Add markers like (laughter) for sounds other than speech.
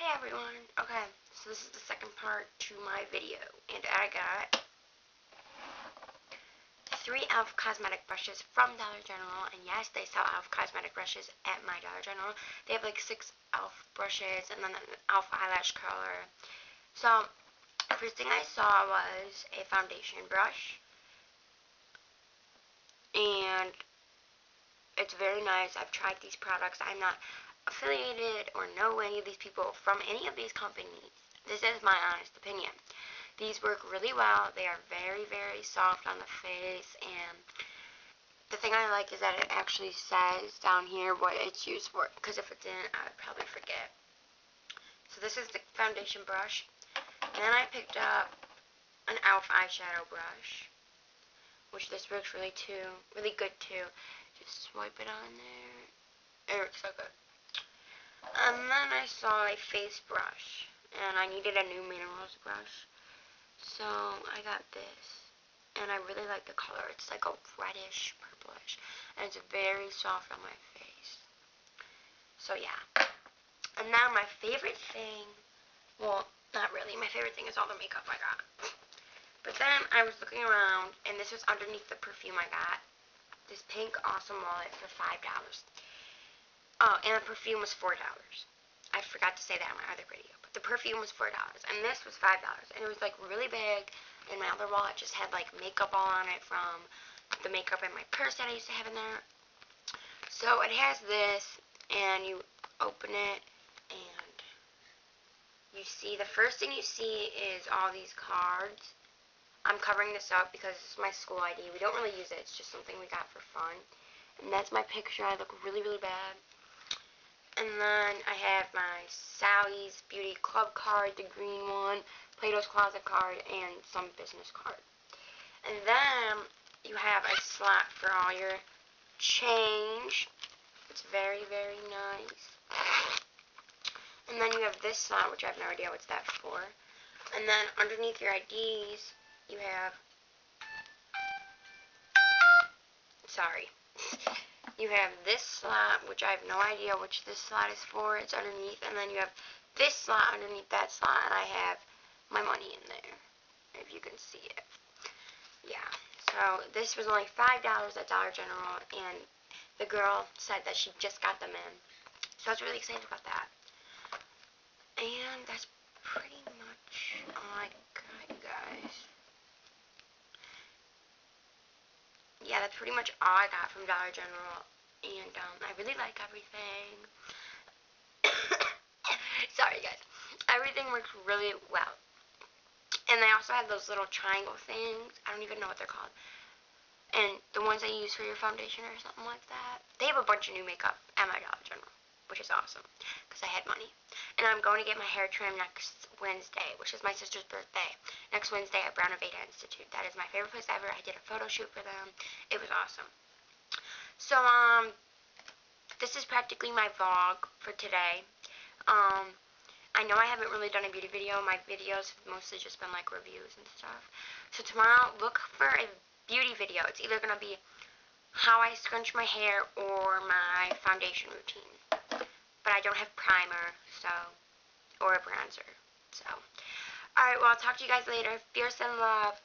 Hey everyone. Okay, so this is the second part to my video, and I got three e.l.f. cosmetic brushes from Dollar General, and yes, they sell e.l.f. cosmetic brushes at my Dollar General. They have like six e.l.f. brushes, and then an e.l.f. eyelash curler. So, the first thing I saw was a foundation brush, and it's very nice. I've tried these products. I'm not affiliated or know any of these people from any of these companies. This is my honest opinion. These work really well. They are very, very soft on the face. And the thing I like is that it actually says down here what it's used for. Because if it didn't, I would probably forget. So this is the foundation brush. And then I picked up an e.l.f. eyeshadow brush. Which this works really too, really good too. Just swipe it on there. It works so good. And then I saw a face brush. And I needed a new minerals brush. So I got this. And I really like the color. It's like a reddish, purplish. And it's very soft on my face. So yeah. And now my favorite thing, well, not really. My favorite thing is all the makeup I got. But then I was looking around, and this was underneath the perfume I got. This pink awesome wallet for $5. Oh, and the perfume was $4. I forgot to say that in my other video. But the perfume was $4. And this was $5. And it was like really big. And my other wallet just had like makeup all on it from the makeup in my purse that I used to have in there. So it has this. And you open it. And you see, the first thing you see is all these cards. I'm covering this up because is my school ID. We don't really use it. It's just something we got for fun. And that's my picture. I look really, really bad. And then I have my Sally's Beauty Club card, the green one, Plato's Closet card, and some business card. And then you have a slot for all your change. It's very, very nice. And then you have this slot, which I have no idea what's that for. And then underneath your IDs, you have... Sorry. (laughs) You have this slot, which I have no idea which this slot is for. It's underneath. And then you have this slot underneath that slot. And I have my money in there. If you can see it. Yeah. So this was only $5 at Dollar General. And the girl said that she just got them in. So I was really excited about that. And that's pretty much all I got, guys. yeah, that's pretty much all I got from Dollar General. And um, I really like everything. (coughs) Sorry, guys. Everything works really well. And they also have those little triangle things. I don't even know what they're called. And the ones I use for your foundation or something like that. They have a bunch of new makeup at my Dollar General, which is awesome because I had money. And I'm going to get my hair trimmed next Wednesday, which is my sister's birthday. Next Wednesday at Brown Aveda Institute. That is my favorite place ever. I did a photo shoot for them. It was awesome. So, um, this is practically my vlog for today. Um, I know I haven't really done a beauty video. My videos have mostly just been like reviews and stuff. So tomorrow, look for a beauty video. It's either going to be how I scrunch my hair or my foundation routine. But I don't have primer, so, or a bronzer. So, alright, well, I'll talk to you guys later. Fierce and love.